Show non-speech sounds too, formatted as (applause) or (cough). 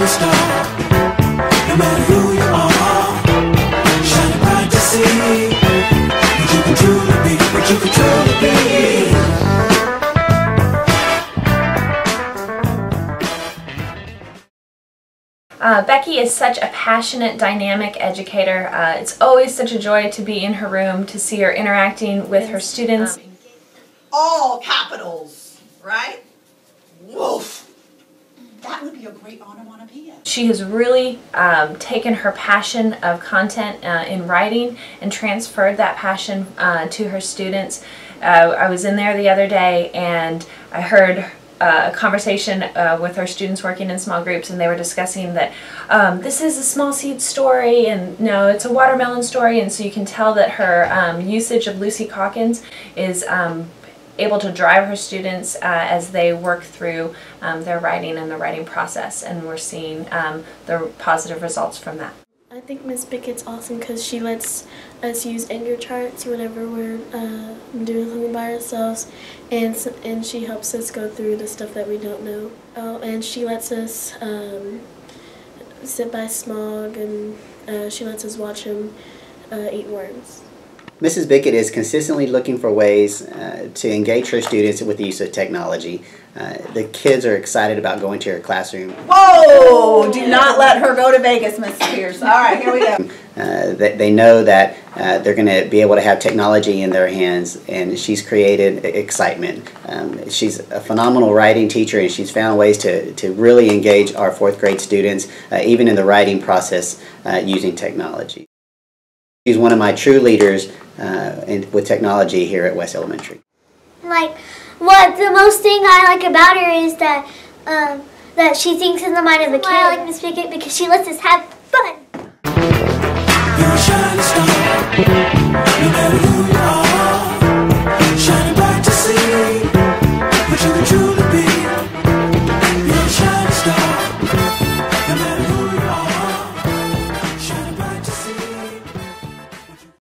shining star. No matter who you are, shining bright to see what you can truly be, what you can truly be. Uh, Becky is such a passionate, dynamic educator. Uh, it's always such a joy to be in her room, to see her interacting with her students. all capitals, right? Woof. That would be a great onomatopoeia. She has really um, taken her passion of content uh, in writing and transferred that passion uh, to her students. Uh, I was in there the other day and I heard uh, a conversation uh, with her students working in small groups, and they were discussing that um, this is a small seed story, and no, it's a watermelon story, and so you can tell that her um, usage of Lucy Calkins is um, able to drive her students uh, as they work through um, their writing and the writing process, and we're seeing um, the positive results from that. I think Miss Bickett's awesome because she lets us use anchor charts whenever we're uh, doing something by ourselves, and and she helps us go through the stuff that we don't know. Oh, and she lets us um, sit by smog, and uh, she lets us watch him uh, eat worms. Mrs. Bickett is consistently looking for ways uh, to engage her students with the use of technology. Uh, the kids are excited about going to her classroom. Whoa! Do not let her go to Vegas, Mrs. Pierce. All right, here we go. (laughs) Uh, they, they know that uh, they're going to be able to have technology in their hands, and she's created excitement. Um, she's a phenomenal writing teacher, and she's found ways to, to really engage our fourth grade students, uh, even in the writing process, uh, using technology. She's one of my true leaders uh, in, with technology here at West Elementary. like what the most thing I like about her is that um, that she thinks in the mind of the kid. I like Miss Bickett because she lets us have fun. You're a shining